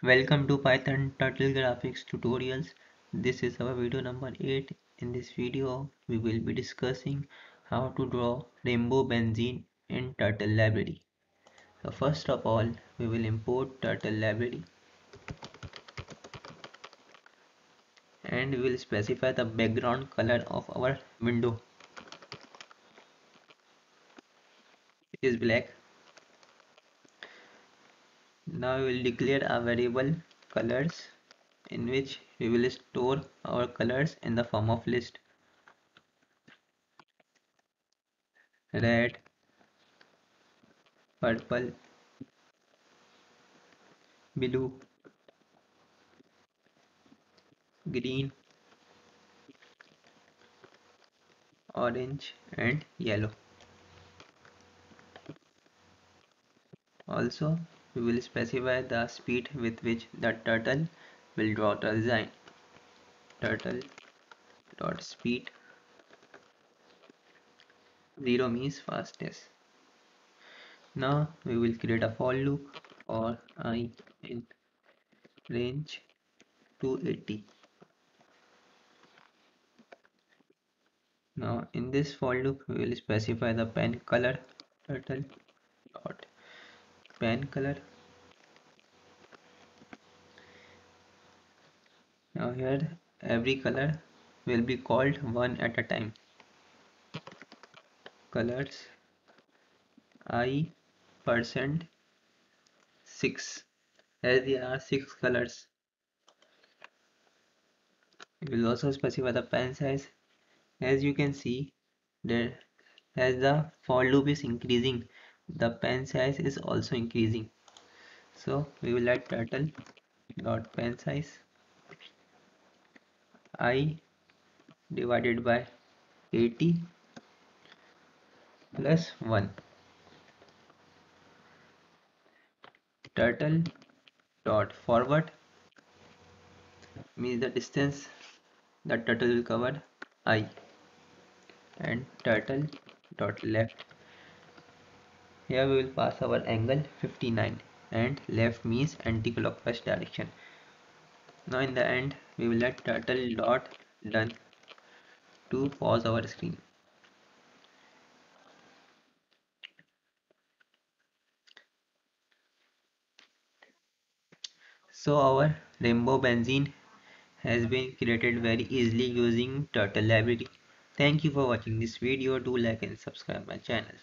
Welcome to Python Turtle Graphics tutorials. This is our video number 8. In this video, we will be discussing how to draw rainbow benzene in Turtle library. So first of all, we will import Turtle library and we will specify the background color of our window. It is black now we will declare a variable colors in which we will store our colors in the form of list. Red purple blue green orange and yellow. Also we will specify the speed with which the turtle will draw the design. Turtle dot speed 0 means fastest. Now we will create a for loop for i in range 280 now in this for loop we will specify the pen color turtle dot pen color. Now here every color will be called one at a time. Colors i percent 6 as there are 6 colors. We will also specify the pen size. As you can see there as the for loop is increasing the pen size is also increasing. So we will add turtle dot pen size. I divided by 80 plus 1 turtle dot forward means the distance that turtle will cover i and turtle dot left here we will pass our angle 59 and left means anti-clockwise direction. Now in the end we will let turtle dot done to pause our screen. So our rainbow benzene has been created very easily using turtle library. Thank you for watching this video. Do like and subscribe my channel